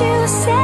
you set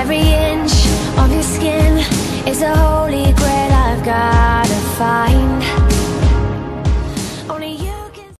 every year.